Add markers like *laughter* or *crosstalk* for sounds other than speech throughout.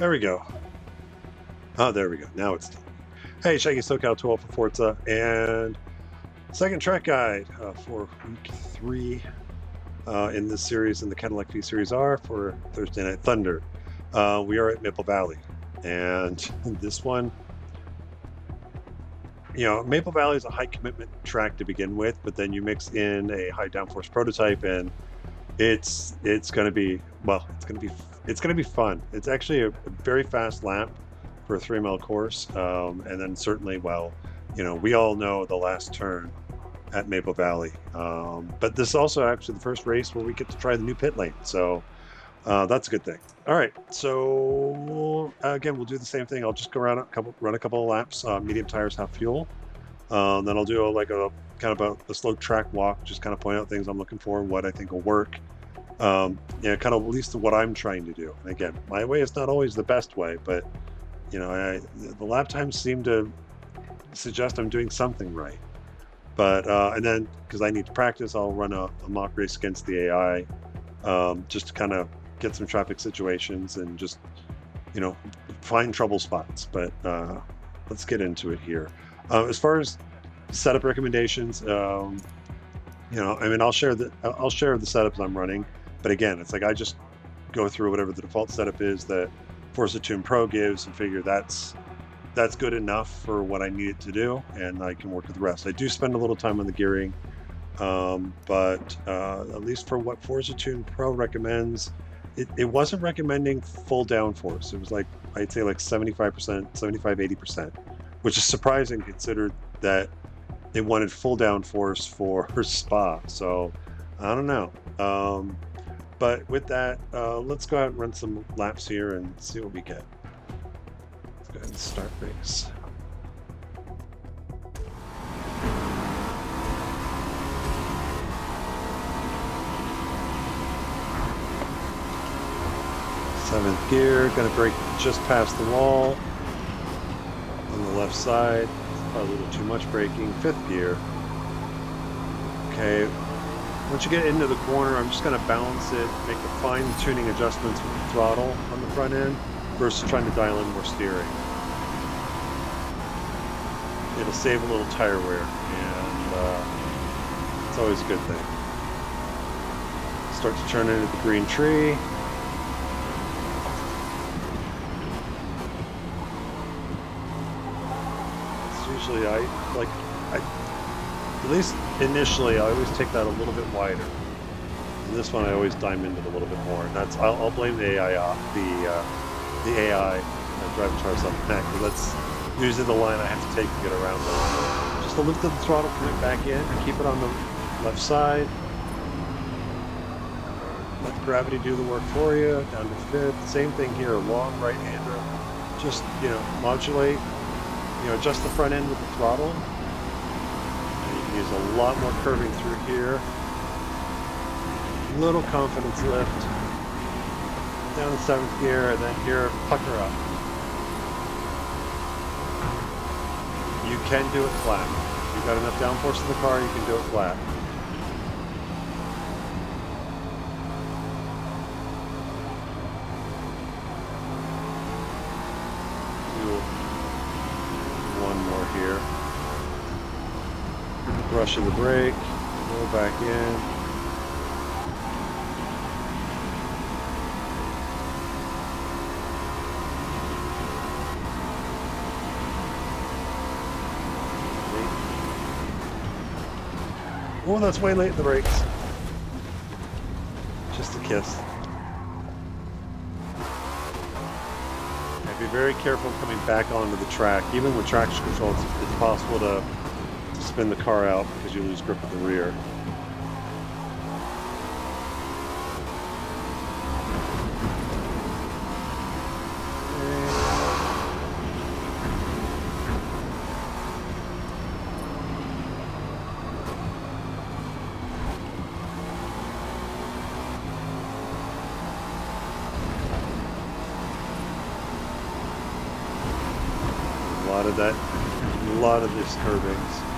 There we go. Oh, there we go. Now it's done. Hey, Shaggy SoCal 12 for Forza, and second track guide uh, for week three uh, in this series, in the Cadillac V Series R for Thursday Night Thunder. Uh, we are at Maple Valley, and *laughs* this one, you know, Maple Valley is a high commitment track to begin with, but then you mix in a high downforce prototype, and it's it's going to be well, it's going to be it's going to be fun. It's actually a very fast lap for a three mile course, um, and then certainly, well, you know, we all know the last turn at Maple Valley, um, but this is also actually the first race where we get to try the new pit lane, so uh, that's a good thing. All right, so again, we'll do the same thing. I'll just go around a couple, run a couple of laps, uh, medium tires, half fuel. Um, then I'll do a, like a kind of a, a, slow track walk, just kind of point out things I'm looking for, and what I think will work. Um, yeah, kind of at least what I'm trying to do. And again, my way is not always the best way, but you know, I, the lap times seem to suggest I'm doing something right. But uh, and then because I need to practice, I'll run a, a mock race against the AI, um, just to kind of get some traffic situations and just you know find trouble spots. But uh, let's get into it here. Uh, as far as setup recommendations, um, you know, I mean, I'll share the I'll share the setups I'm running. But again, it's like I just go through whatever the default setup is that Forza Tune Pro gives and figure that's that's good enough for what I need it to do, and I can work with the rest. I do spend a little time on the gearing, um, but uh, at least for what Forza Tune Pro recommends, it, it wasn't recommending full downforce. It was like I'd say like 75%, 75, 80%, which is surprising considered that they wanted full downforce for *laughs* her spa. So I don't know. Um, but with that, uh, let's go out and run some laps here and see what we get. Let's go ahead and start race. Seventh gear, gonna brake just past the wall left side. A little too much braking. Fifth gear. Okay, once you get into the corner, I'm just going to balance it, make the fine tuning adjustments with the throttle on the front end versus trying to dial in more steering. It'll save a little tire wear, and uh, it's always a good thing. Start to turn into the green tree. It's I like I at least initially, I always take that a little bit wider. And this one, I always diamond it a little bit more. And that's I'll, I'll blame the AI off the uh, the AI uh, driving ourselves neck. That's usually the line I have to take to get around them. Just a lift of the throttle, it back in, and keep it on the left side. Let gravity do the work for you. Down to fifth. Same thing here. Long right hander. Just you know modulate. Know adjust the front end with the throttle you can use a lot more curbing through here. Little confidence lift. Down to seventh gear, and then here, pucker up. You can do it flat. You've got enough downforce in the car, you can do it flat. Rushing the brake, roll back in. Oh, that's way late in the brakes. Just a kiss. be very careful coming back onto the track. Even with traction control, it's, it's possible to spin the car out because you lose grip at the rear. A lot of that, a lot of this curbings.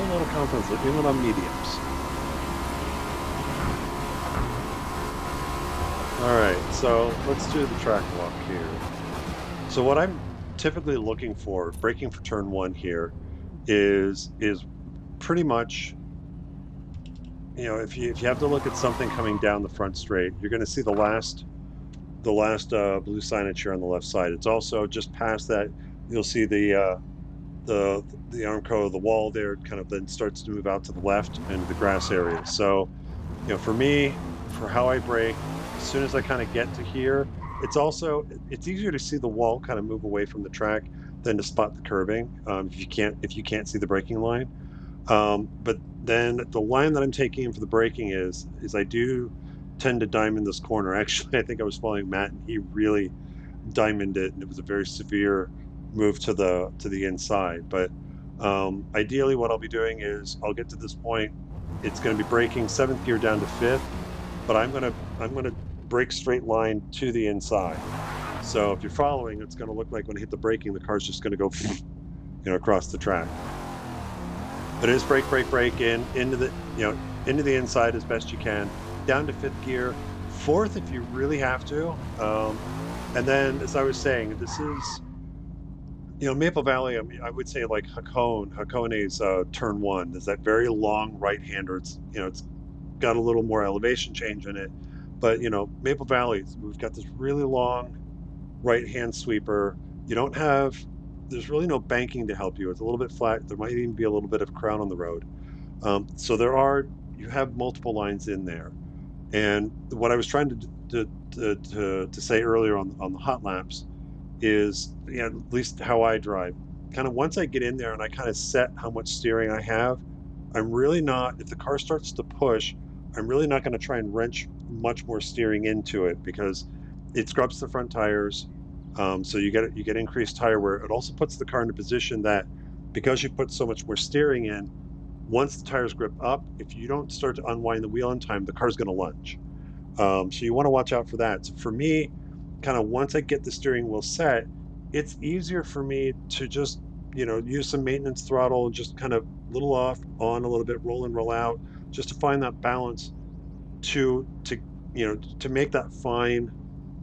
still a confidence, even on mediums. All right, so let's do the track walk here. So what I'm typically looking for, braking for turn one here, is is pretty much, you know, if you if you have to look at something coming down the front straight, you're going to see the last the last uh, blue signage here on the left side. It's also just past that. You'll see the uh, the the Armco of the wall there kind of then starts to move out to the left into the grass area. So, you know, for me, for how I brake as soon as I kind of get to here, it's also it's easier to see the wall kind of move away from the track than to spot the curbing um, if you can't if you can't see the braking line. Um, but then the line that I'm taking in for the braking is is I do tend to diamond this corner. *laughs* Actually, I think I was following Matt and he really diamonded it, and it was a very severe move to the to the inside. But um, ideally, what I'll be doing is I'll get to this point. It's going to be braking seventh gear down to fifth, but I'm going to I'm going to brake straight line to the inside. So if you're following, it's going to look like when I hit the braking, the car's just going to go, *laughs* you know, across the track. But it is brake, brake, brake in into the you know into the inside as best you can, down to fifth gear, fourth if you really have to, um, and then as I was saying, this is you know, Maple Valley, I, mean, I would say like Hakone, Hakone's uh, turn one. is that very long right hander. It's, you know, it's got a little more elevation change in it. But, you know, Maple Valley, we've got this really long right hand sweeper. You don't have, there's really no banking to help you. It's a little bit flat. There might even be a little bit of crown on the road. Um, so there are, you have multiple lines in there. And what I was trying to, to, to, to, to say earlier on, on the hot laps is you know, at least how I drive. Kind of once I get in there and I kind of set how much steering I have, I'm really not. If the car starts to push, I'm really not going to try and wrench much more steering into it because it scrubs the front tires. Um, so you get you get increased tire wear. It also puts the car in a position that because you put so much more steering in, once the tires grip up, if you don't start to unwind the wheel in time, the car's going to lunge. Um, so you want to watch out for that. So for me, kind of once I get the steering wheel set, it's easier for me to just, you know, use some maintenance throttle and just kind of little off, on a little bit, roll and roll out, just to find that balance to to you know to make that fine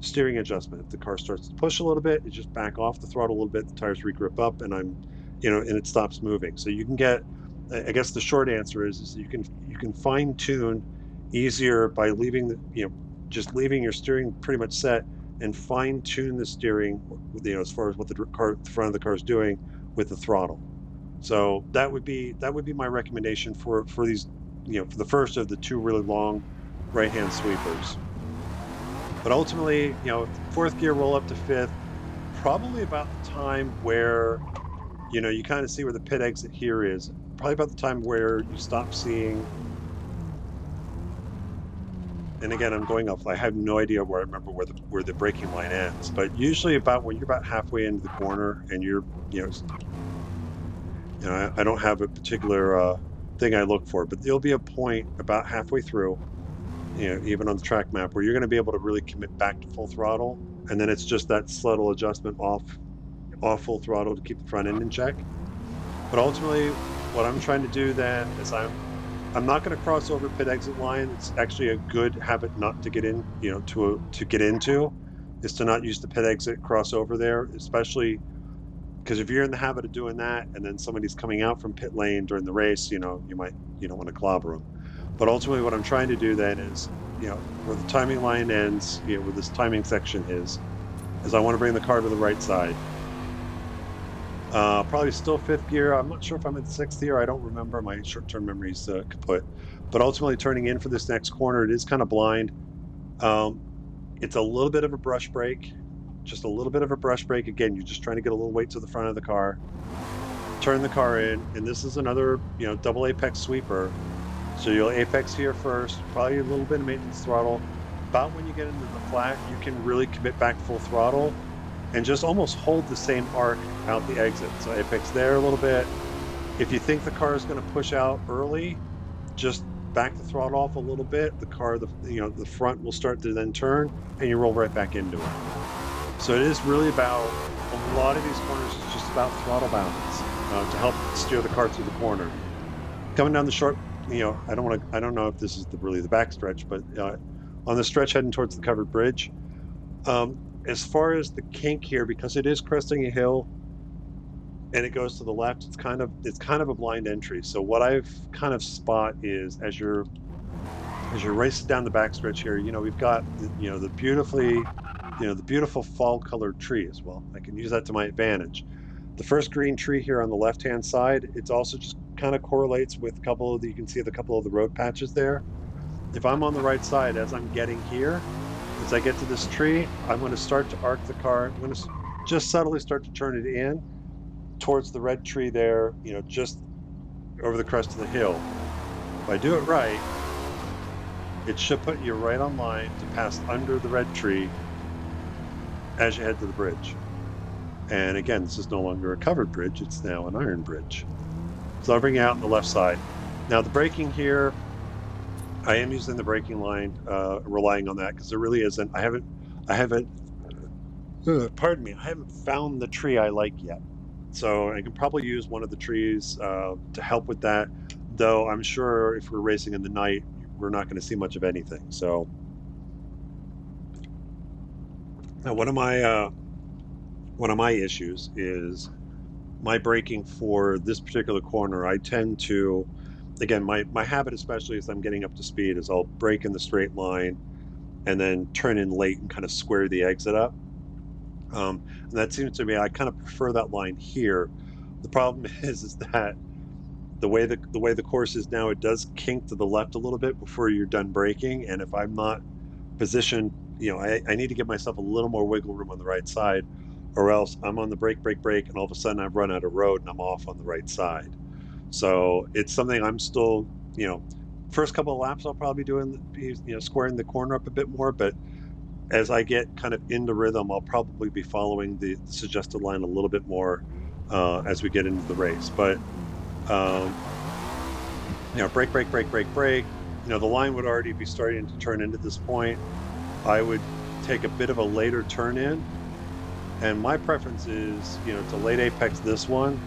steering adjustment. If the car starts to push a little bit, you just back off the throttle a little bit, the tires regrip up, and I'm, you know, and it stops moving. So you can get, I guess the short answer is, is you can you can fine tune easier by leaving the you know just leaving your steering pretty much set and fine tune the steering, you know, as far as what the car, the front of the car is doing with the throttle. So that would be that would be my recommendation for for these, you know, for the first of the two really long right-hand sweepers. But ultimately, you know, fourth gear roll up to fifth, probably about the time where, you know, you kind of see where the pit exit here is. Probably about the time where you stop seeing and again, I'm going off. I have no idea where I remember where the where the braking line ends, but usually about when you're about halfway into the corner and you're, you know, you know, I, I don't have a particular uh, thing I look for, but there'll be a point about halfway through, you know, even on the track map where you're going to be able to really commit back to full throttle, and then it's just that subtle adjustment off, off full throttle to keep the front end in check. But ultimately, what I'm trying to do then is I'm I'm not going to cross over pit exit line. It's actually a good habit not to get in, you know, to to get into, is to not use the pit exit crossover there, especially because if you're in the habit of doing that and then somebody's coming out from pit lane during the race, you know, you might you don't want to clobber them. But ultimately, what I'm trying to do then is, you know, where the timing line ends, you know, where this timing section is, is I want to bring the car to the right side. Uh, probably still fifth gear. I'm not sure if I'm in sixth gear. I don't remember. My short-term memory's uh, kaput. But ultimately, turning in for this next corner, it is kind of blind. Um, it's a little bit of a brush brake, just a little bit of a brush brake. Again, you're just trying to get a little weight to the front of the car. Turn the car in, and this is another, you know, double apex sweeper. So you'll apex here first, probably a little bit of maintenance throttle. About when you get into the flat, you can really commit back full throttle and just almost hold the same arc out the exit. So apex there a little bit. If you think the car is going to push out early, just back the throttle off a little bit. The car, the you know, the front will start to then turn, and you roll right back into it. So it is really about a lot of these corners is just about throttle balance uh, to help steer the car through the corner. Coming down the short, you know, I don't want to. I don't know if this is the, really the back stretch, but uh, on the stretch heading towards the covered bridge. Um, as far as the kink here, because it is cresting a hill and it goes to the left, it's kind of it's kind of a blind entry. So what I've kind of spot is as you're as you're racing down the backstretch here, you know, we've got you know the beautifully you know the beautiful fall colored trees. Well, I can use that to my advantage. The first green tree here on the left hand side, it's also just kind of correlates with a couple of the, you can see the couple of the road patches there. If I'm on the right side as I'm getting here, as I get to this tree, I'm going to start to arc the car. I'm going to just subtly start to turn it in towards the red tree there, you know, just over the crest of the hill. If I do it right, it should put you right on line to pass under the red tree as you head to the bridge. And again, this is no longer a covered bridge, it's now an iron bridge. So I'll bring out on the left side. Now the braking here, I am using the braking line, uh, relying on that because there really isn't. I haven't, I haven't, uh, pardon me, I haven't found the tree I like yet. So I can probably use one of the trees uh, to help with that. Though I'm sure if we're racing in the night, we're not going to see much of anything. So now one of my uh, one of my issues is my braking for this particular corner. I tend to, again, my, my habit, especially as I'm getting up to speed, is I'll brake in the straight line and then turn in late and kind of square the exit up. Um, and that seems to me, I kind of prefer that line here. The problem *laughs* is, is that the way the, the way the course is now, it does kink to the left a little bit before you're done braking. And if I'm not positioned, you know, I, I need to give myself a little more wiggle room on the right side or else I'm on the brake, brake, brake, and all of a sudden I've run out of road and I'm off on the right side. So it's something I'm still, you know, first couple of laps I'll probably be doing, you know, squaring the corner up a bit more. But as I get kind of into rhythm, I'll probably be following the suggested line a little bit more uh, as we get into the race. But um, you know, brake, brake, brake, brake, brake. You know, the line would already be starting to turn into this point. I would take a bit of a later turn in and my preference is, you know, to late apex this one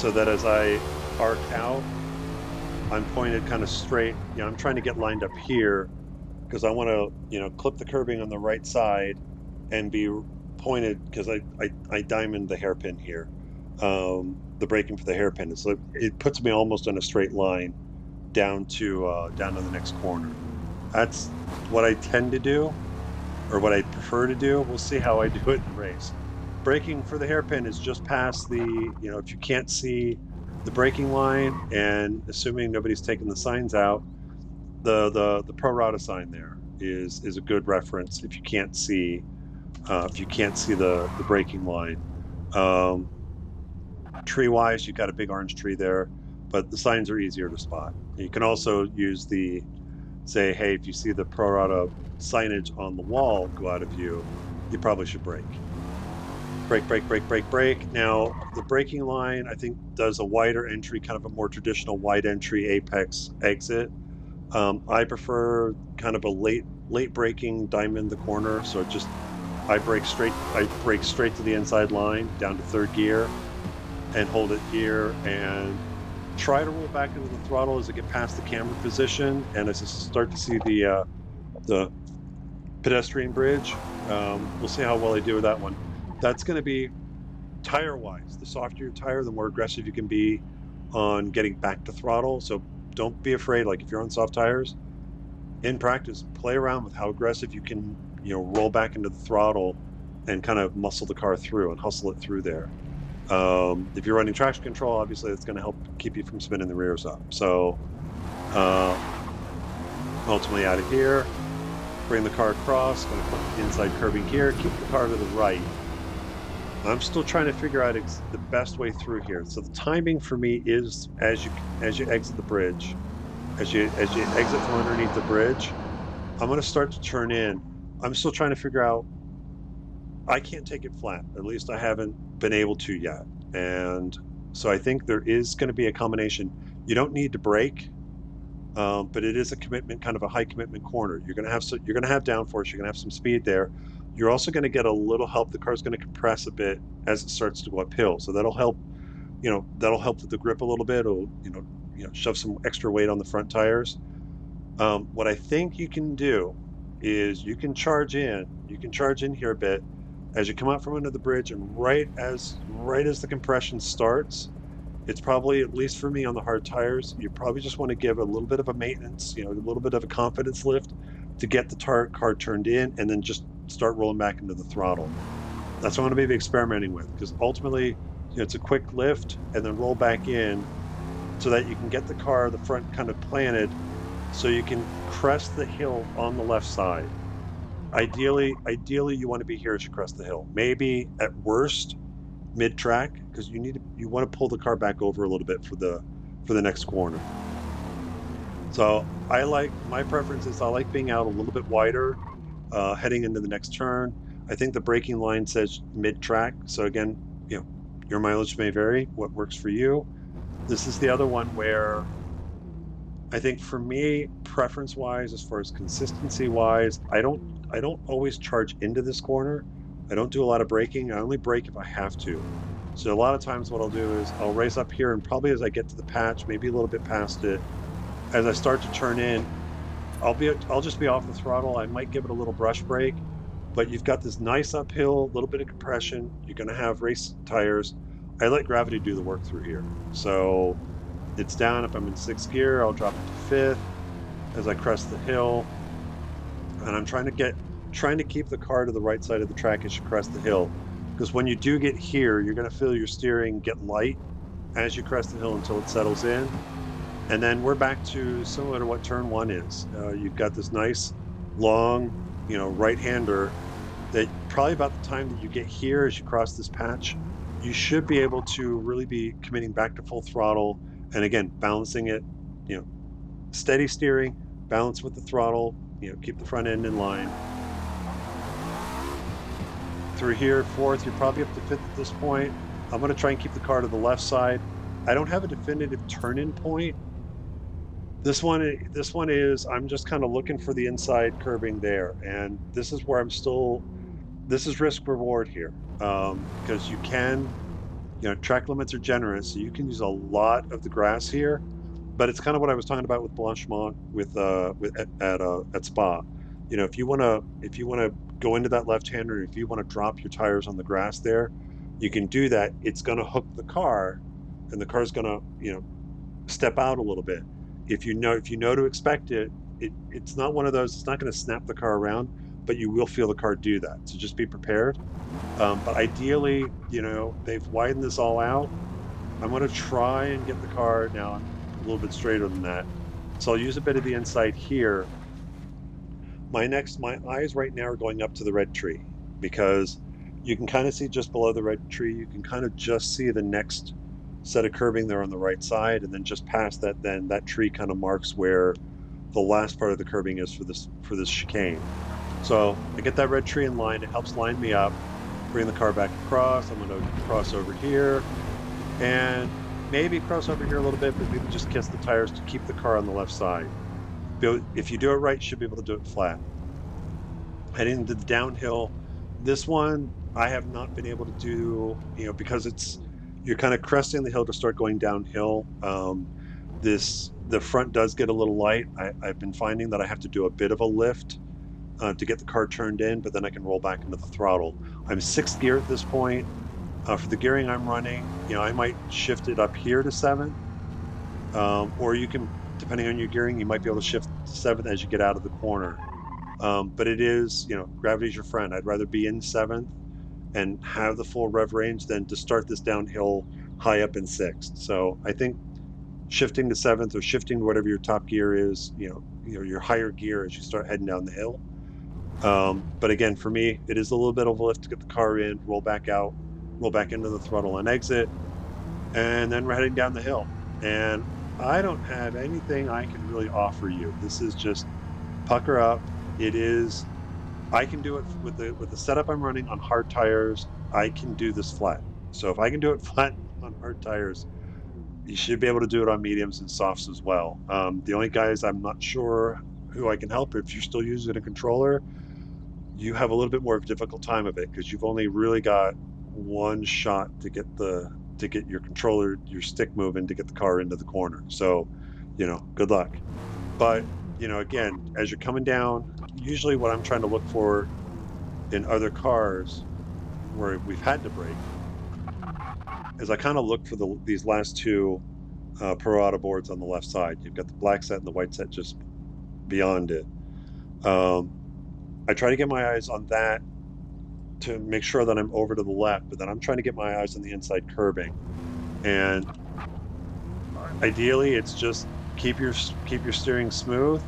so that as I arc out, I'm pointed kind of straight. You know, I'm trying to get lined up here because I want to, you know, clip the curbing on the right side and be pointed because I, I, I diamond the hairpin here, um, the braking for the hairpin. So it puts me almost on a straight line down to uh, down to the next corner. That's what I tend to do or what I prefer to do. We'll see how I do it in the race. Braking for the hairpin is just past the, you know, if you can't see the braking line and assuming nobody's taken the signs out, the the the pro rata sign there is is a good reference if you can't see uh, if you can't see the the braking line. Um, tree wise, you've got a big orange tree there, but the signs are easier to spot. You can also use the say, hey, if you see the pro rata signage on the wall go out of view, you probably should brake. Brake, brake, brake, brake, brake. Now, the braking line, I think, does a wider entry, kind of a more traditional wide entry apex exit. Um, I prefer kind of a late late braking diamond the corner, so just I brake straight I brake straight to the inside line down to third gear and hold it here and try to roll back into the throttle as I get past the camber position and as I start to see the uh, the pedestrian bridge. Um, we'll see how well I do with that one. That's going to be tire wise. The softer your tire, the more aggressive you can be on getting back to throttle. So don't be afraid. Like if you're on soft tires, in practice, play around with how aggressive you can, you know, roll back into the throttle and kind of muscle the car through and hustle it through there. Um, if you're running traction control, obviously it's going to help keep you from spinning the rears up. So uh, ultimately out of here, bring the car across, going to put the inside curbing here, keep the car to the right. I'm still trying to figure out the best way through here. So the timing for me is as you as you exit the bridge, as you as you exit from underneath the bridge, I'm going to start to turn in. I'm still trying to figure out. I can't take it flat. At least I haven't been able to yet. And so I think there is going to be a combination. You don't need to brake um, but it is a commitment, kind of a high commitment corner. You're going to have so, you're going to have downforce. You're going to have some speed there. You're also going to get a little help. The car's going to compress a bit as it starts to go uphill, so that'll help. You know, that'll help with the grip a little bit. It'll you know, you know, shove some extra weight on the front tires. Um, what I think you can do is you can charge in, you can charge in here a bit as you come out from under the bridge, and right as right as the compression starts, it's probably at least for me on the hard tires, you probably just want to give a little bit of a maintenance, you know, a little bit of a confidence lift to get the tar- car turned in, and then just start rolling back into the throttle. That's what I'm going to be experimenting with because ultimately, you know, it's a quick lift and then roll back in so that you can get the car, the front kind of planted, so you can crest the hill on the left side. Ideally, ideally you want to be here as you crest the hill. Maybe at worst mid track because you need to, you want to pull the car back over a little bit for the for the next corner. So I like my preference is I like being out a little bit wider, uh, heading into the next turn. I think the braking line says mid track. So again, you know, your mileage may vary. What works for you. This is the other one where I think for me, preference wise, as far as consistency wise, I don't I don't always charge into this corner. I don't do a lot of braking. I only brake if I have to. So a lot of times what I'll do is I'll race up here and probably as I get to the patch, maybe a little bit past it, as I start to turn in, I'll be I'll just be off the throttle. I might give it a little brush brake, but you've got this nice uphill, a little bit of compression. You're going to have race tires. I let gravity do the work through here. So it's down. If I'm in sixth gear, I'll drop it to fifth as I crest the hill. And I'm trying to get, trying to keep the car to the right side of the track as you crest the hill. Because when you do get here, you're going to feel your steering get light as you crest the hill until it settles in. And then we're back to similar to what turn one is. Uh, you've got this nice, long, you know, right-hander that probably about the time that you get here as you cross this patch, you should be able to really be committing back to full throttle. And again balancing it you know steady steering balance with the throttle you know keep the front end in line. Through here fourth you're probably up to fifth at this point. I'm going to try and keep the car to the left side. I don't have a definitive turn-in point this one this one is i'm just kind of looking for the inside curbing there and this is where i'm still this is risk reward here um, because you can you know track limits are generous so you can use a lot of the grass here but it's kind of what i was talking about with blanchimont with uh with at at, uh, at spa. You know if you want to if you want to go into that left hander if you want to drop your tires on the grass there you can do that. It's going to hook the car and the car's going to you know step out a little bit if you know if you know to expect it, it it's not one of those it's not going to snap the car around but you will feel the car do that so just be prepared um, but ideally, you know, they've widened this all out. I'm going to try and get the car now a little bit straighter than that. So I'll use a bit of the inside here. My next, my eyes right now are going up to the red tree because you can kind of see just below the red tree. You can kind of just see the next set of curbing there on the right side, and then just past that, then that tree kind of marks where the last part of the curbing is for this for this chicane. So I get that red tree in line. It helps line me up bring the car back across. I'm going to cross over here and maybe cross over here a little bit, but maybe just kiss the tires to keep the car on the left side. If you do it right, you should be able to do it flat. Heading into the downhill, this one I have not been able to do, you know, because it's you're kind of cresting the hill to start going downhill. Um, this the front does get a little light. I, I've been finding that I have to do a bit of a lift uh, to get the car turned in, but then I can roll back into the throttle. I'm sixth gear at this point. Uh, for the gearing I'm running, you know, I might shift it up here to seventh, um, or you can, depending on your gearing, you might be able to shift to seventh as you get out of the corner. Um, but it is, you know, gravity's your friend. I'd rather be in seventh and have the full rev range than to start this downhill high up in sixth. So I think shifting to seventh or shifting whatever your top gear is, you know, you know, your higher gear as you start heading down the hill um, but again, for me, it is a little bit of a lift to get the car in, roll back out, roll back into the throttle and exit, and then we're heading down the hill. And I don't have anything I can really offer you. This is just pucker up. It is. I can do it with the with the setup I'm running on hard tires. I can do this flat. So if I can do it *laughs* flat on hard tires, you should be able to do it on mediums and softs as well. Um, the only guys I'm not sure who I can help if you're still using a controller you have a little bit more of a difficult time of it because you've only really got one shot to get the to get your controller your stick moving to get the car into the corner so you know good luck but you know, again, as you're coming down, usually what I'm trying to look for in other cars where we've had to brake is I kind of look for the, these last two uh, Auto boards on the left side. You've got the black set and the white set just beyond it. Um, I try to get my eyes on that to make sure that I'm over to the left, but then I'm trying to get my eyes on the inside curbing. And ideally, it's just keep your keep your steering smooth.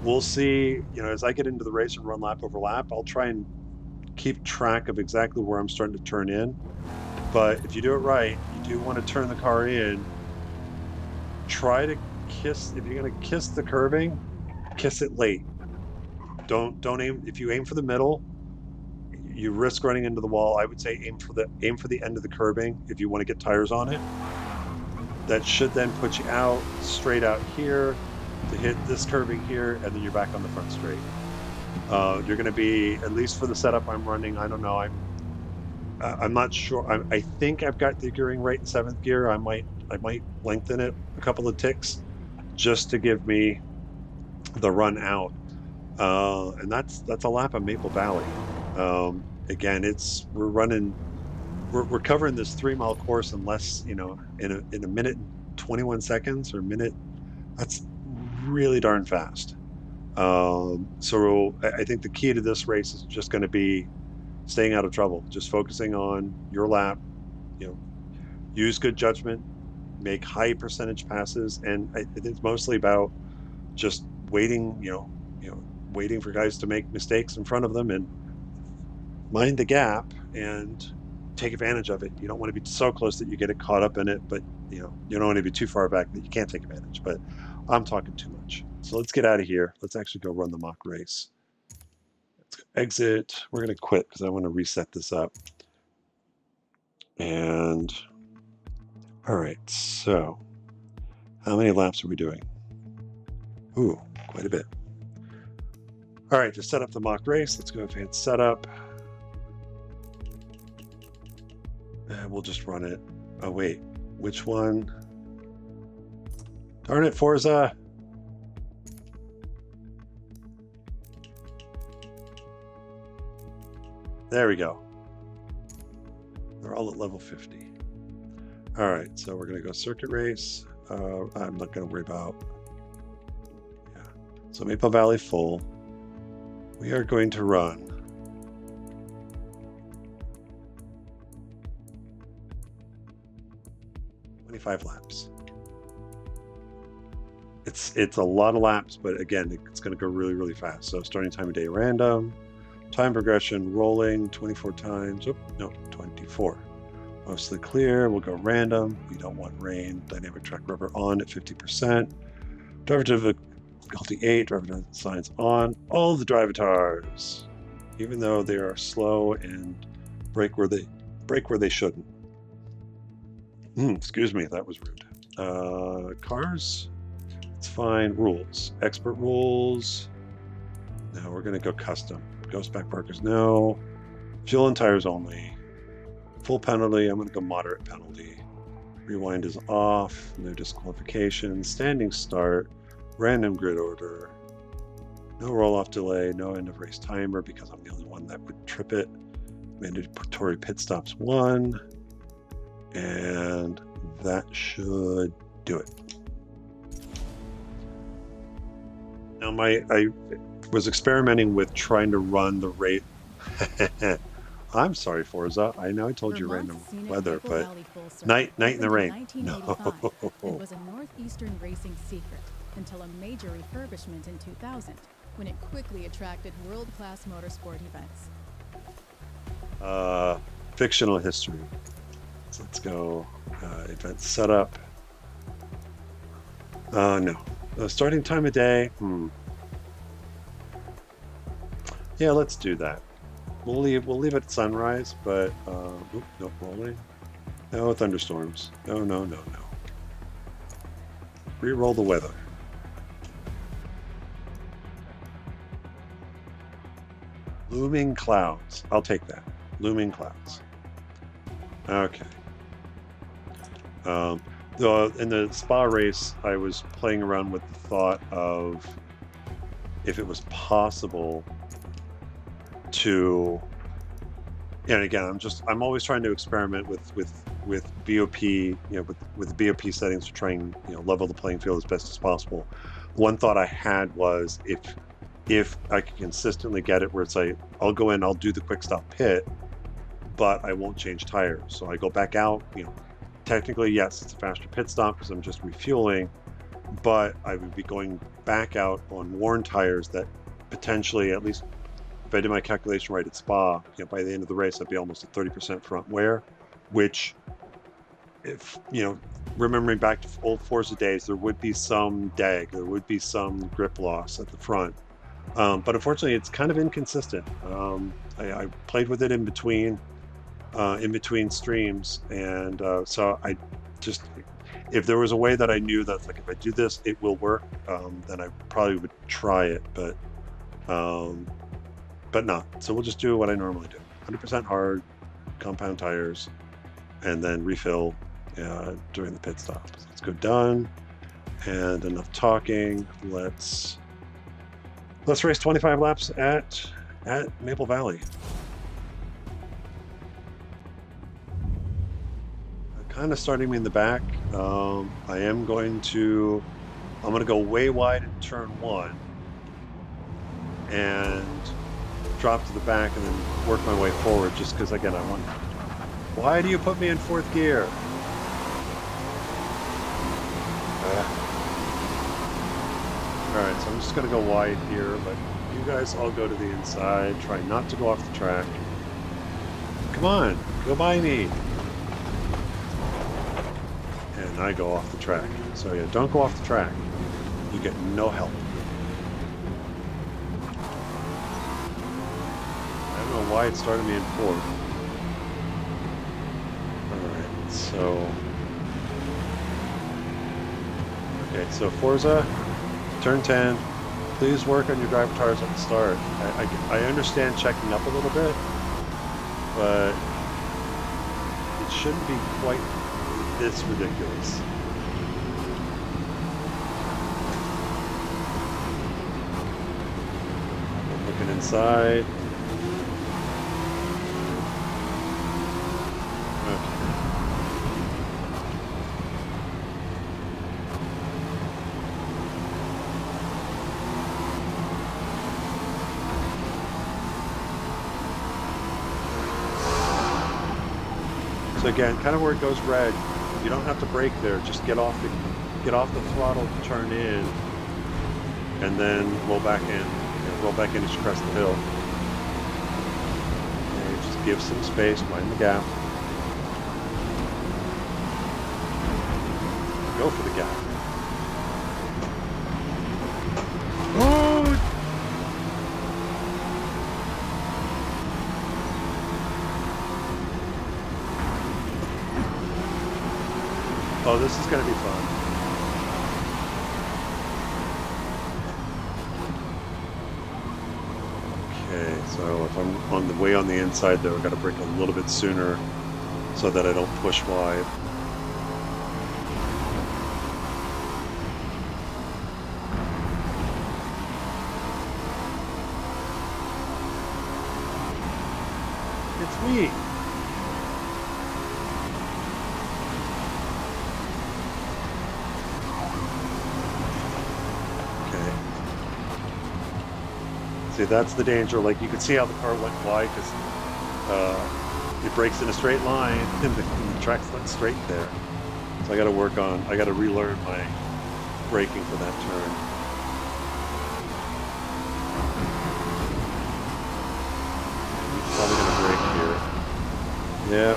We'll see. You know, as I get into the race and run lap over lap, I'll try and keep track of exactly where I'm starting to turn in. But if you do it right, you do want to turn the car in. Try to kiss if you're going to kiss the curbing, kiss it late. Don't don't aim if you aim for the middle, you risk running into the wall. I would say aim for the aim for the end of the curbing if you want to get tires on it. That should then put you out straight out here to hit this curbing here, and then you're back on the front straight. Uh, you're going to be at least for the setup I'm running. I don't know. I'm I'm not sure. I, I, think I've got the gearing right in seventh gear. I might I might lengthen it a couple of ticks just to give me the run out. Uh, and that's that's a lap of Maple Valley. Um, again, it's we're running we're, we're covering this three mile course in less you know in a in a minute 21 seconds or minute. That's really darn fast. Um, so I think the key to this race is just going to be staying out of trouble, just focusing on your lap. You know, use good judgment, make high percentage passes, and I it's mostly about just waiting. You know, you know, waiting for guys to make mistakes in front of them and mind the gap and take advantage of it. You don't want to be so close that you get it caught up in it, but you know, you don't want to be too far back that you can't take advantage. But I'm talking too much. So let's get out of here. Let's actually go run the mock race. Let's exit. We're going to quit because I want to reset this up. And all right, so how many laps are we doing? Ooh, quite a bit. All right, to set up the mock race, let's go advanced setup. And we'll just run it. Oh, wait, which one? Darn it, Forza. There we go. They're all at level 50. All right, so we're going to go circuit race. Uh, I'm not going to worry about. Yeah. So Maple Valley full. We are going to run. Twenty-five laps. It's it's a lot of laps, but again, it's going to go really really fast. So starting time of day random. Time progression, rolling 24 times. No, 24. Mostly clear. We'll go random. We don't want rain. Dynamic track rubber on at 50%. Driver difficulty 8. Driver signs on. All the drivatars, even though they are slow and brake where they brake where they shouldn't. Mm, excuse me, that was rude. Uh, cars, it's find Rules, expert rules. Now we're gonna go custom. Ghost backmarkers, no. Fuel and tires only. Full penalty, I'm going to go moderate penalty. Rewind is off, no disqualification. Standing start, random grid order. No roll off delay, no end of race timer because I'm the only one that would trip it. Mandatory pit stops one. And that should do it. Now my I was experimenting with trying to run the rate. *laughs* I'm sorry, Forza. I know I told For you random weather, but night, night in the rain. No. it was a *laughs* northeastern racing secret until a major refurbishment in 2000, when it quickly attracted world-class motorsport events. Uh, fictional history. So let's go. Uh, event setup. Uh, no. Uh, starting time of day. Hmm. Yeah, let's do that. We'll leave we'll leave it at sunrise, but uh oop, no rolling. No thunderstorms. No no no no. Reroll the weather. Looming clouds. I'll take that. Looming clouds. Okay. Um, the, in the spa race, I was playing around with the thought of if it was possible to and again i'm just i'm always trying to experiment with with with bop you know with with bop settings to try and you know level the playing field as best as possible. One thought i had was if if i could consistently get it where it's like i'll go in i'll do the quick stop pit but i won't change tires. So i go back out you know technically yes it's a faster pit stop because i'm just refueling but i would be going back out on worn tires that potentially at least if I did my calculation right at Spa, you know, by the end of the race, I'd be almost at 30% front wear, which, if you know, remembering back to old Forza days, there would be some dag, there would be some grip loss at the front. Um, but unfortunately, it's kind of inconsistent. Um, I, I, played with it in between, uh, in between streams, and uh, so I just, if there was a way that I knew that like if I do this, it will work, um, then I probably would try it. But um, but not. So we'll just do what I normally do 100% hard, compound tires, and then refill uh, during the pit stop. So let's go done. And enough talking. Let's let's race 25 laps at at Maple Valley. Kind of starting me in the back. Um, I am going to I'm going to go way wide in turn one and drop to the back and then work my way forward just because again I want why do you put me in fourth gear? Uh, alright so I'm just gonna go wide here but you guys all go to the inside. Try not to go off the track. Come on go by me and I go off the track. So yeah don't go off the track. You get no help. I don't know why it started me in fourth. Alright, so... Okay, so Forza, turn 10, please work on your Drivatars at the start. I, I, I understand checking up a little bit, but it shouldn't be quite this ridiculous. Looking inside. So again, kind of where it goes red. You don't have to brake there. Just get off the get off the throttle to turn in, and then roll back in. And roll back in as you crest the hill. Okay, just give some space, mind the gap. Go for the gap. Oh, this is going to be fun. Okay, so if I'm on the way on the inside though, I've got to brake a little bit sooner so that I don't push wide. It's me. See, that's the danger. Like, you can see how the car went wide because uh, it brakes in a straight line *laughs* and the, and the track's not straight there. So I got to work on, I got to relearn my braking for that turn. Probably going to brake here. Yeah.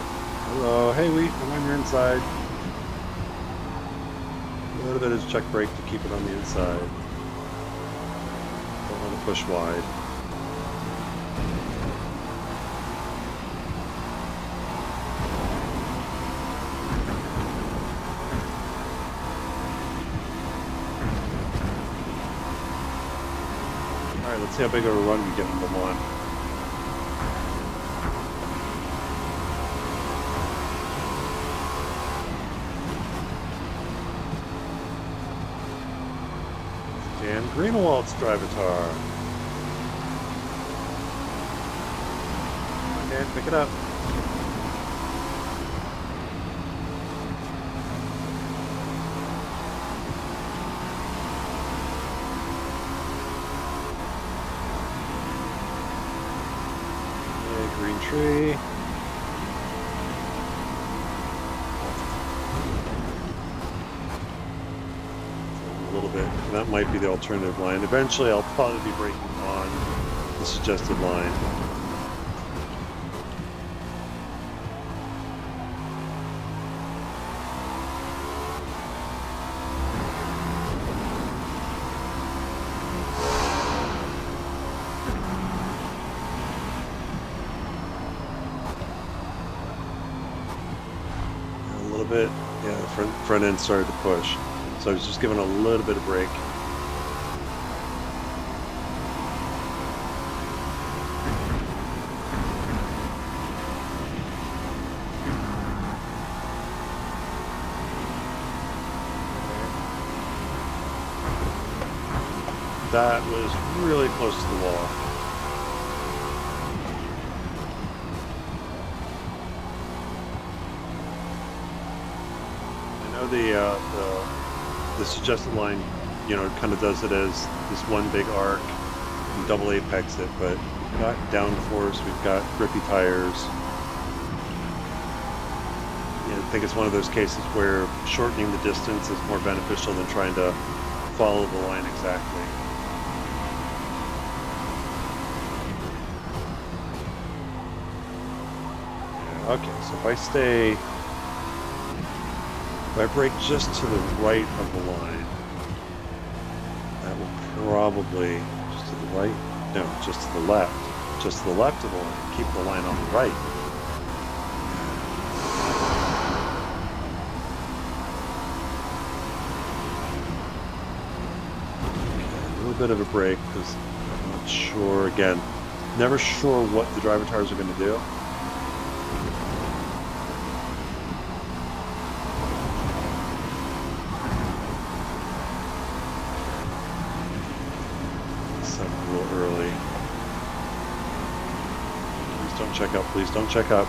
Hello. Hey, we, I'm on your inside. A little bit of check brake to keep it on the inside push wide. Alright, let's see how big of a run we get the one. And Greenewald's Drivatar. Pick it up. Green tree. a little bit. That might be the alternative line. Eventually, I'll probably be braking on the suggested line. A little bit, yeah, the front, end started to push. So I was just giving a little bit of brake. That was really close to the wall. I know the, uh, the suggested line, you know, kind of does it as this one big arc and double apex it, but we've got downforce, we've got grippy tires. I think it's one of those cases where shortening the distance is more beneficial than trying to follow the line exactly. Okay, so if I stay if I brake just to the right of the line, that will probably, just to the right, no, just to the left, just to the left of the line, keep the line on the right. Okay, a little bit of a brake because I'm not sure, again, never sure what the Drivatars are going to do. Set up a little early. Please don't check up. Please don't check up.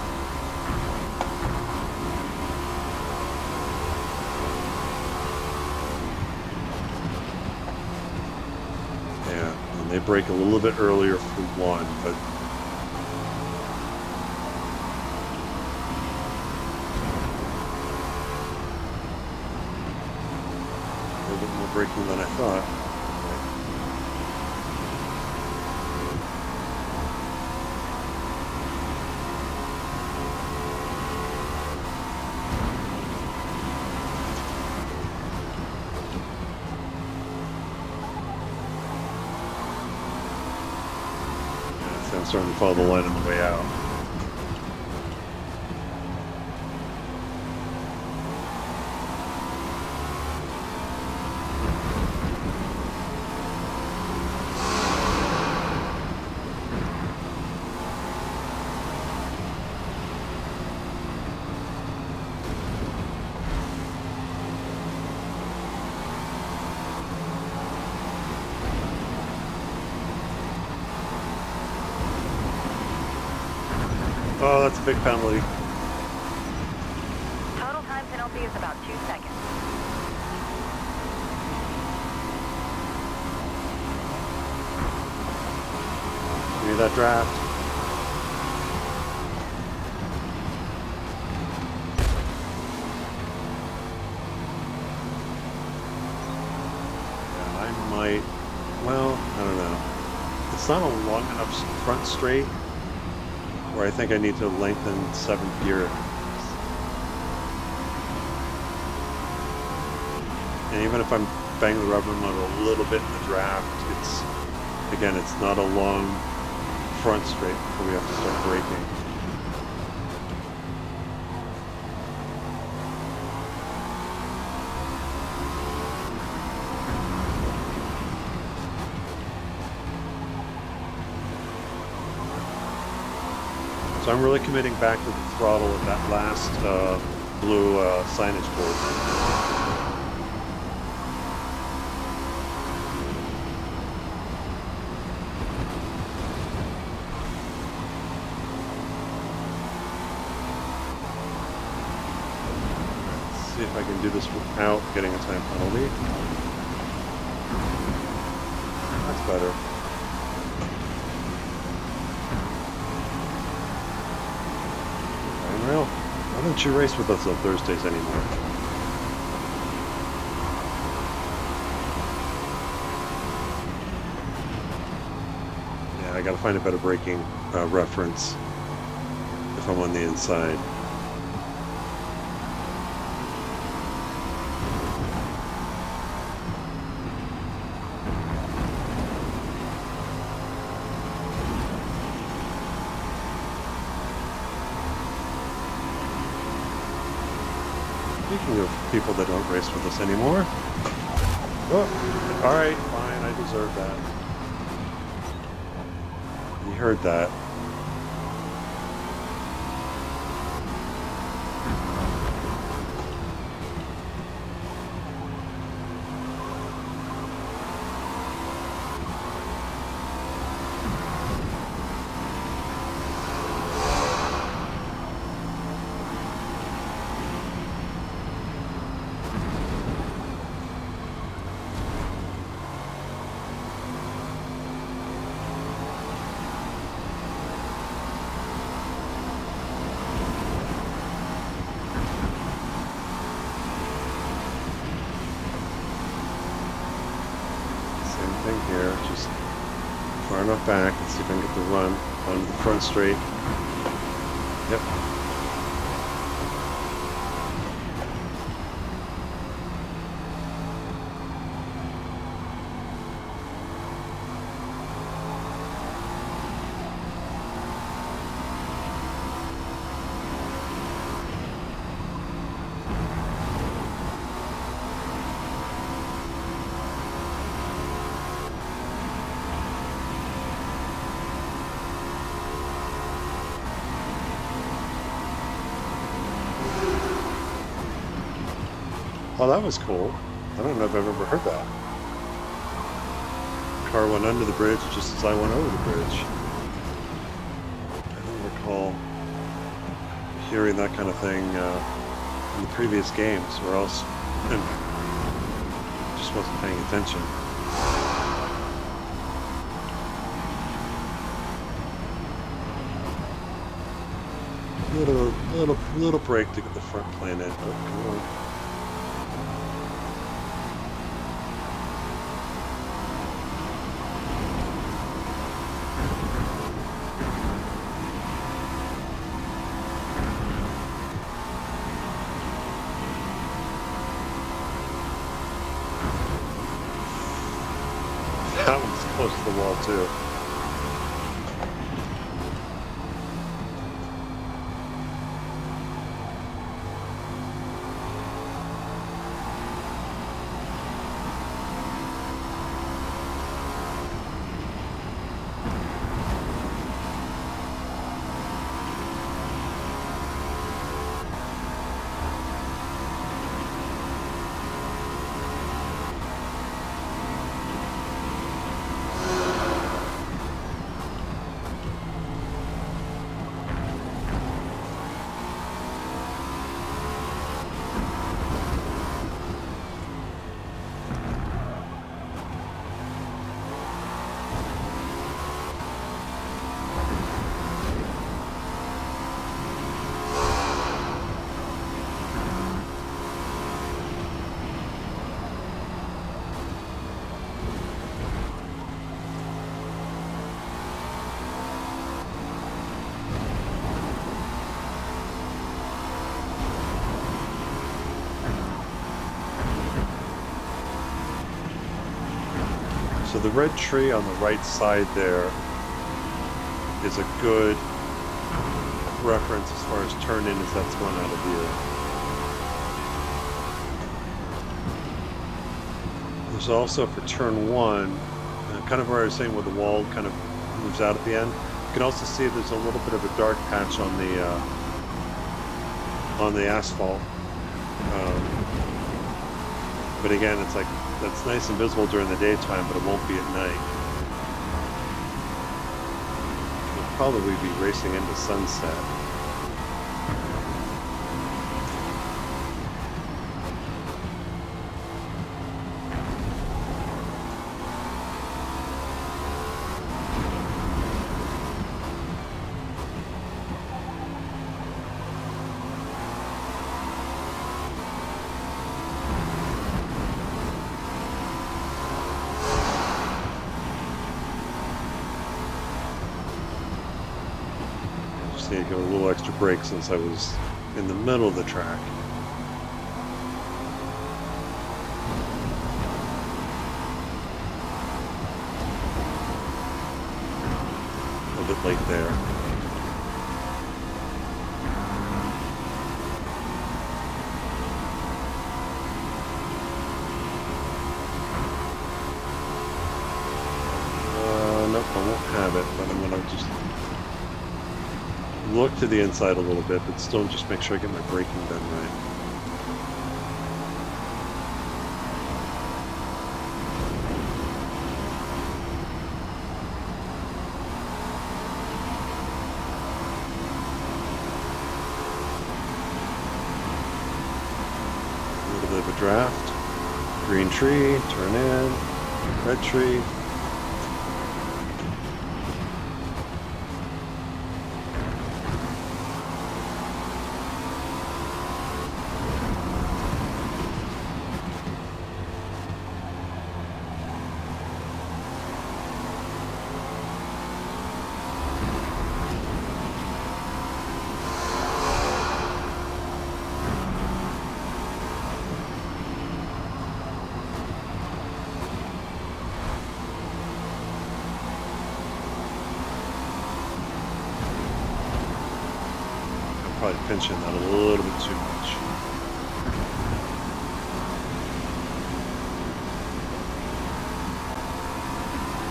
Yeah, and they brake a little bit earlier for one, but a little bit more braking than I thought. Yeah, so I'm starting to follow the line on the way out. Oh, that's a big penalty. Total time penalty is about two seconds. Give me that draft. Yeah, I might. Well, I don't know. It's not a long enough front straight I think I need to lengthen seventh gear. And even if I'm banging the rubber on a little bit in the draft, it's again, it's not a long front straight before we have to start braking. So I'm really committing back to the throttle of that last uh, blue uh, signage board. see if I can do this without getting a time penalty. That's better. Don't you race with us on Thursdays anymore? Yeah, I gotta find a better braking uh, reference if I'm on the inside. Speaking of people that don't race with us anymore. Oh, all right, fine, I deserve that. You heard that. Same thing here, just far enough back and see if I can get the run onto the front straight. Yep. Oh, that was cool. I don't know if I've ever heard that. Car went under the bridge just as I went over the bridge. I don't recall hearing that kind of thing uh, in the previous games, or else I just wasn't paying attention. Little, little, little brake to get the front plane in. Oh, close to the wall too. The red tree on the right side there is a good reference as far as turn in as that's going out of view. There's also for turn one, uh, kind of where I was saying where the wall kind of moves out at the end. You can also see there's a little bit of a dark patch on the uh, on the asphalt. Um, but again, it's like that's nice and visible during the daytime, but it won't be at night. We'll probably be racing into sunset. need to give brake since I was in the middle of the track. A little bit late there. To the inside a little bit, but still just make sure I get my braking done right. A little bit of a draft. Green tree, turn in. Red tree. Probably pinching that a little bit too much.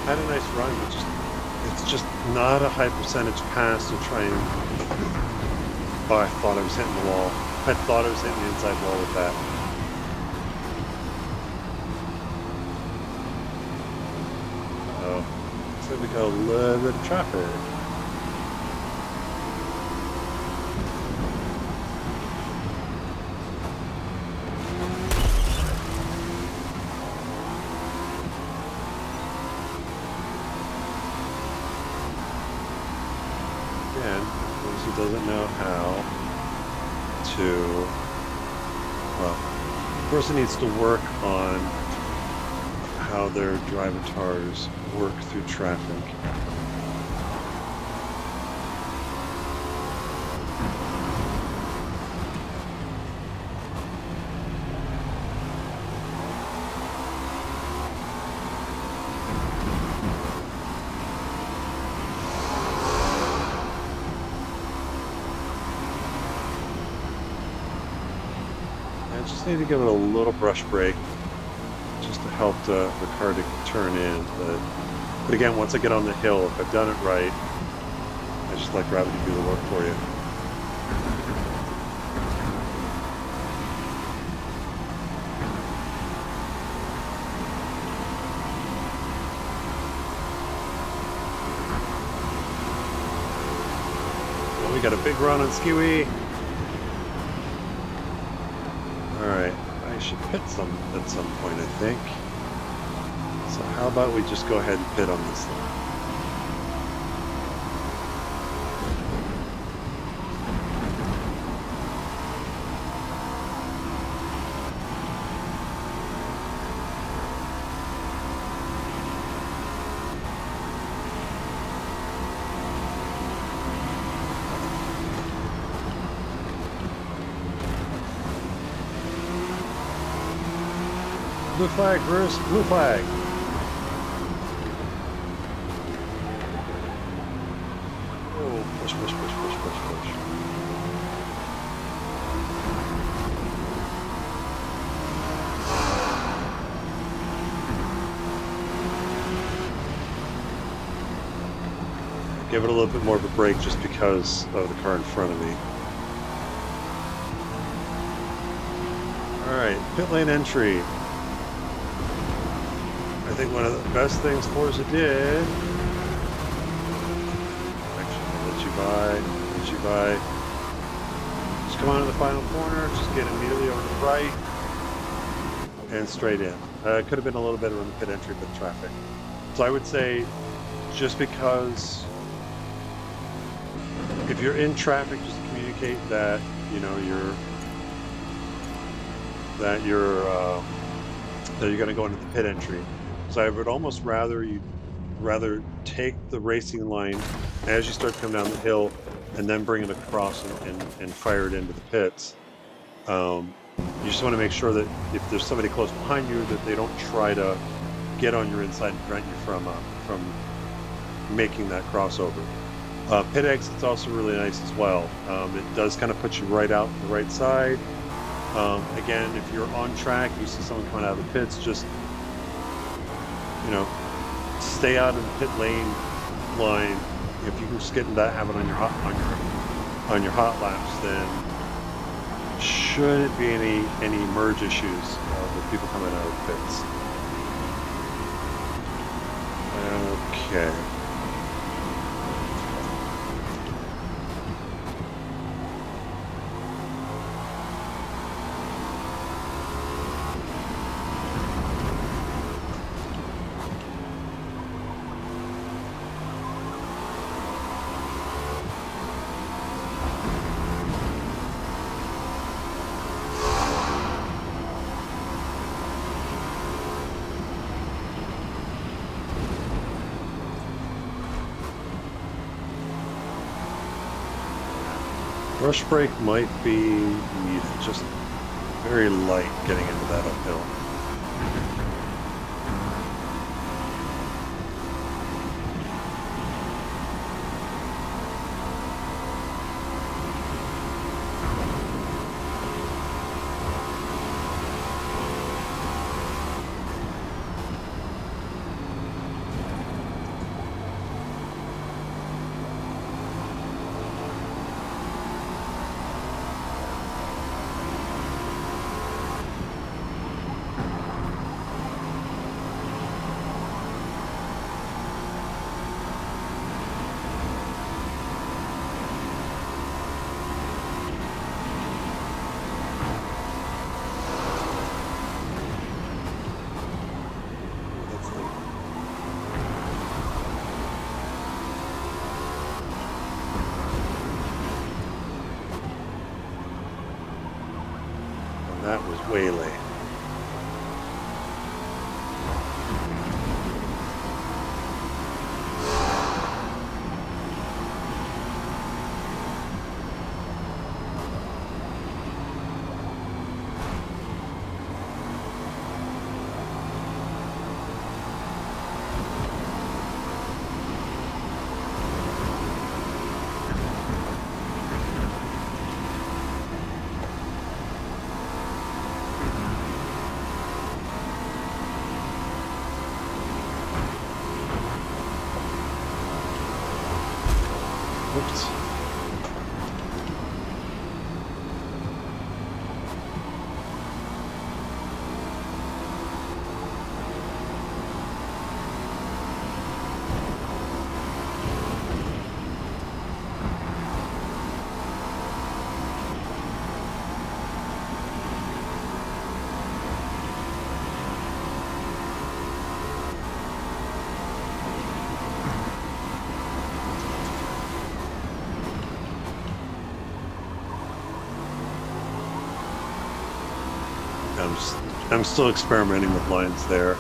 Had a nice run, but just it's just not a high percentage pass to try and. Oh, I thought I was hitting the wall. I thought I was hitting the inside wall with that. Oh, so we got a little bit of traffic. again, those who doesn't know how to, well, needs to work on how their Drivatars work through traffic. I just need to give it little brush brake just to help the, the car to turn in. But, but again, once I get on the hill, if I've done it right, I just let gravity do the work for you. We got a big run on Skiwee. Alright, I should pit some at some point, I think. So how about we just go ahead and pit on this thing? Blue flag, Bruce. Blue flag. Oh, push, push, push, push, push, push. Give it a little bit more of a brake just because of the car in front of me. Alright, pit lane entry. I think one of the best things Forza did. Actually, let you by, let you by. Just come onto the final corner, just get immediately over to the right, and straight in. Uh, it could have been a little better on the pit entry with traffic. So I would say, just because if you're in traffic, just communicate that you know you're that you're uh, that you're going to go into the pit entry. So I would almost rather you rather take the racing line as you start to come down the hill, and then bring it across and, and, and fire it into the pits. Um, you just want to make sure that if there's somebody close behind you, that they don't try to get on your inside and prevent you from uh, from making that crossover. Uh, pit exit's also really nice as well. Um, it does kind of put you right out the right side. Um, again, if you're on track, you see someone coming out of the pits, just you know, stay out of the pit lane line. If you can just get into that habit on your hot on your on your hot laps, then shouldn't be any any merge issues uh, with people coming out of pits. Okay. Rush brake might be needed, just very light getting into that uphill. I'm, still experimenting with lines there.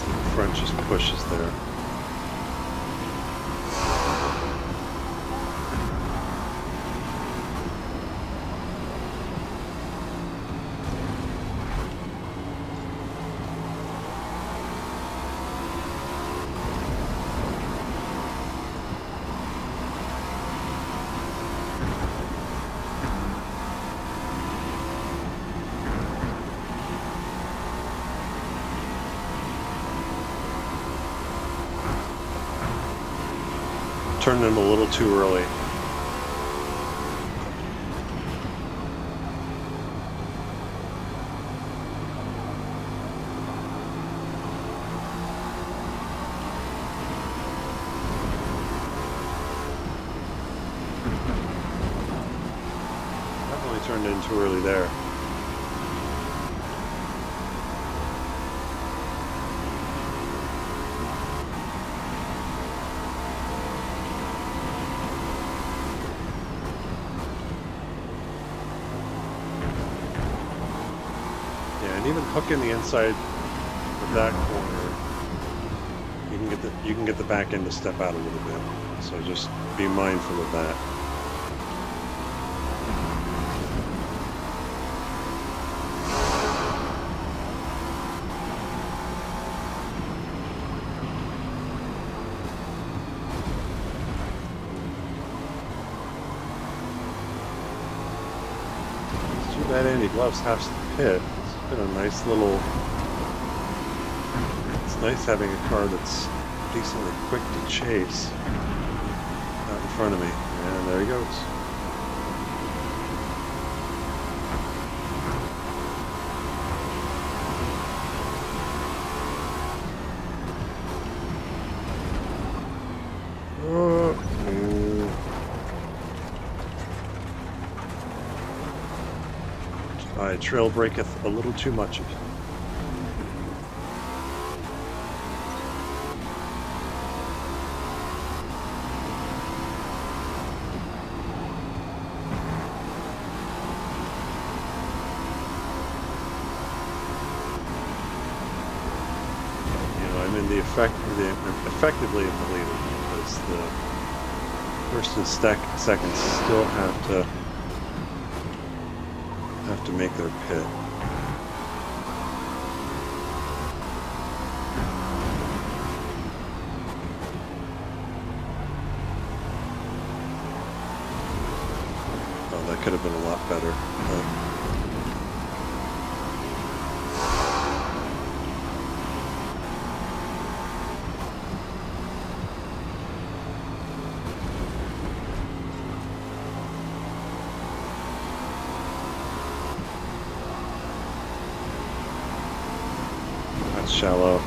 The front just pushes there. Turned them a little too early. Definitely turned in too early there. Even hooking the inside of that corner you can get the you can get the back end to step out a little bit. So just be mindful of that. Andy Gloves to pit. Been a nice little. It's nice having a car that's decently quick to chase out in front of me. And there he goes. Oh, mm. I trail breaketh a little too much. You the effect, effectively in the lead because the first and sec- second still have to to make their pit. Oh, that could have been a lot better. but- That's shallow.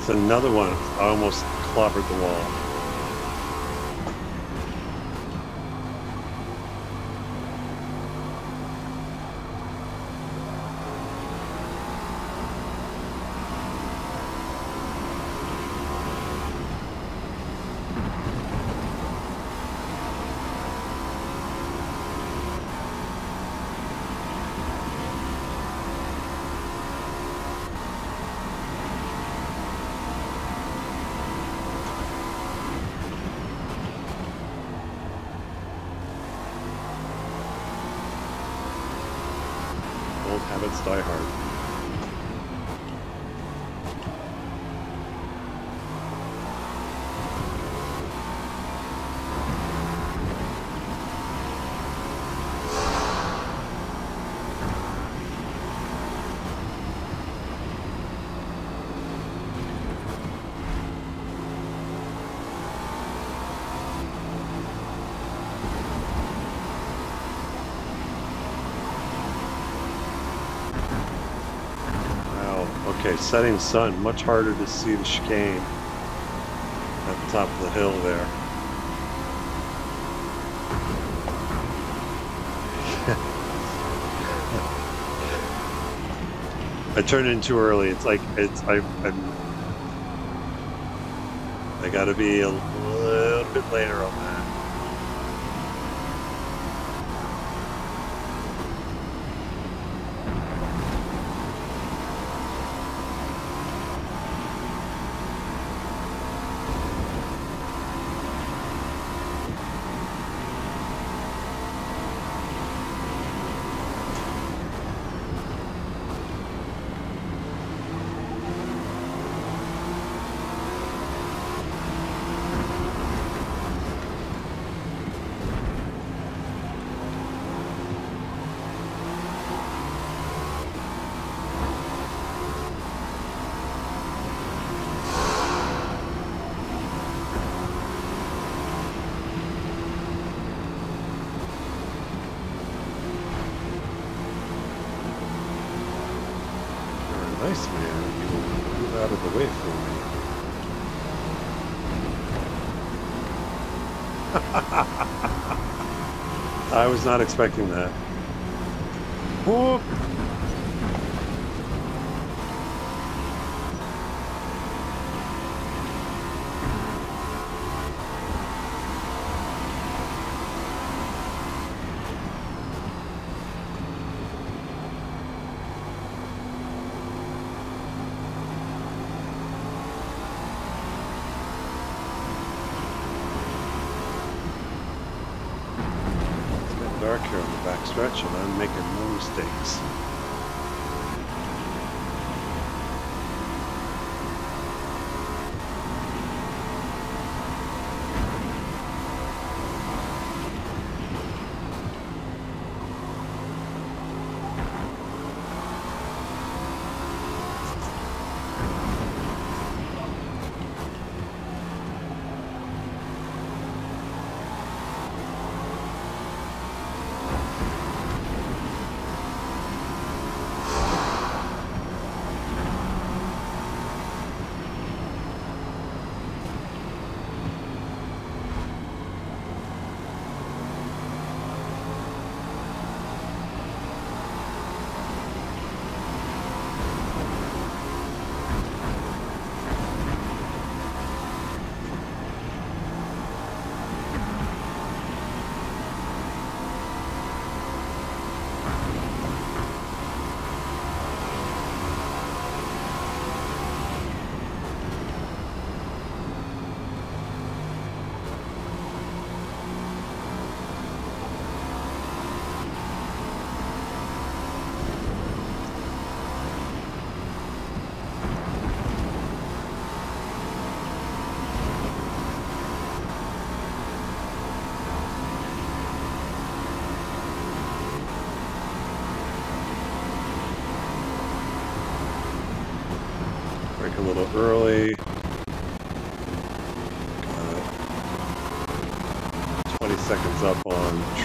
It's another one. I almost clobbered the wall. Old habits die hard. Wow. Okay, setting sun. Much harder to see the chicane at the top of the hill there. *laughs* I turned in too early. It's like it's I I'm I gotta be a little bit later on that. You're a nice man. You will move out of the way for me. I was not expecting that. Whoop.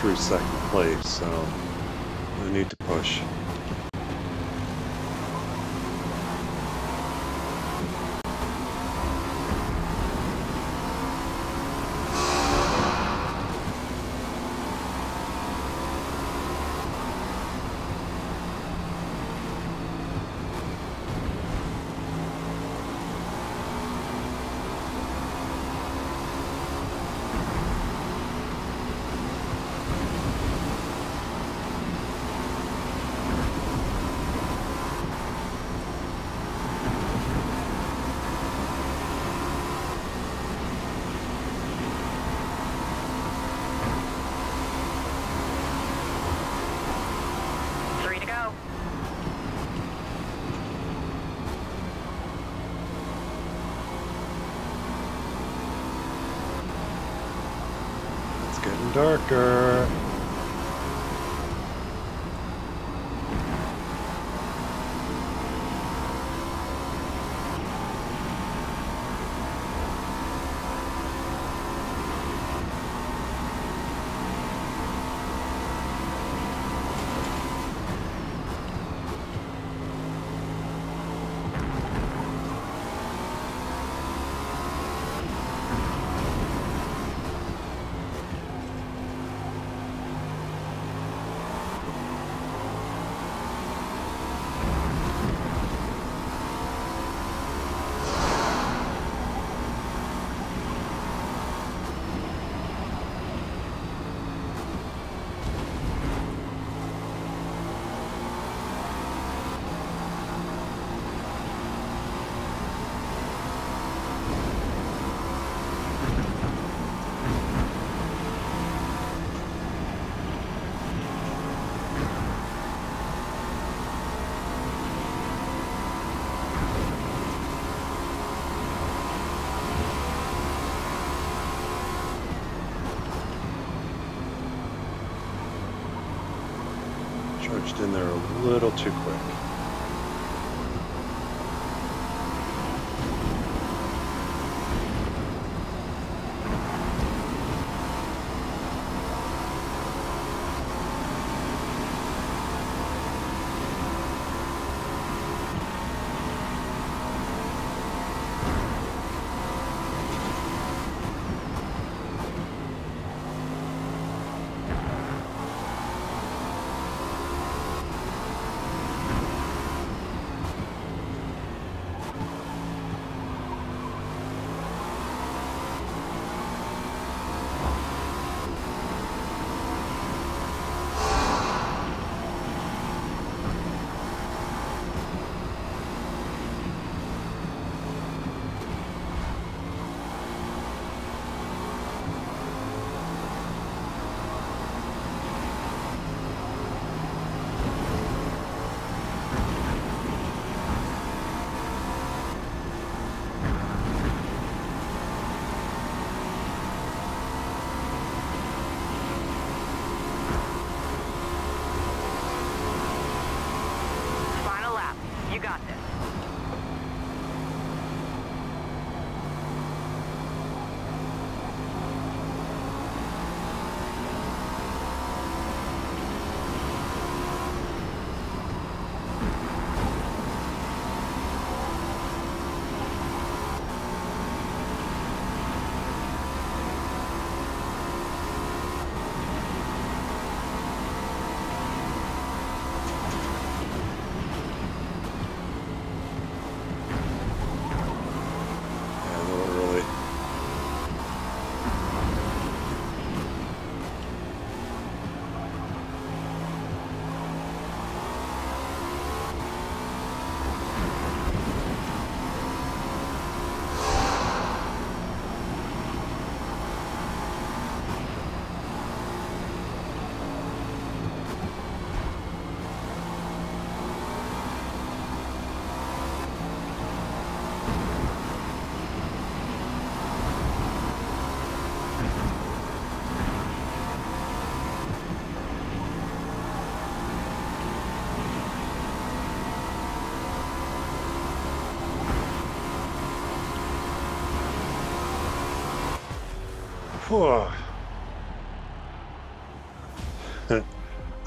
True second place, so I need to push. Three to go. It's getting darker. Charged in there a little too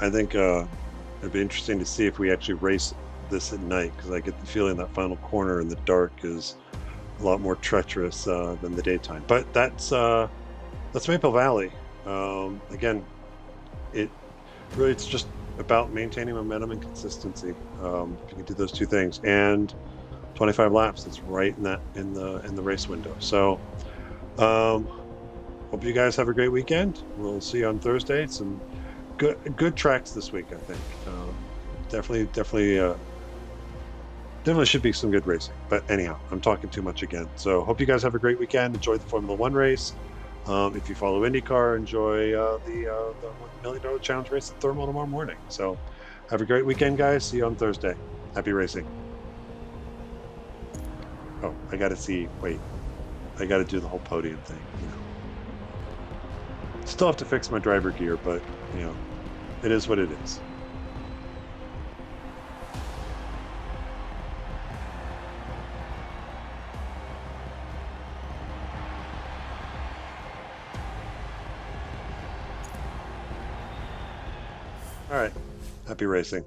I think uh, it'd be interesting to see if we actually race this at night because I get the feeling that final corner in the dark is a lot more treacherous uh, than the daytime. But that's uh, that's Maple Valley. Um, again, it really it's just about maintaining momentum and consistency. Um, if you can do those two things, and 25 laps, it's right in that in the in the race window. So, um, hope you guys have a great weekend. We'll see you on Thursday. Some good good tracks this week, I think. Um, definitely, definitely. Uh, Definitely should be some good racing. But anyhow, I'm talking too much again. So hope you guys have a great weekend. Enjoy the Formula One race. Um, if you follow IndyCar, enjoy uh, the, uh, the Million Dollar Challenge race at Thermal tomorrow morning. So have a great weekend, guys. See you on Thursday. Happy racing. Oh, I got to see. Wait, I got to do the whole podium thing. You know, still have to fix my driver gear, but you know, it is what it is. All right. Happy racing.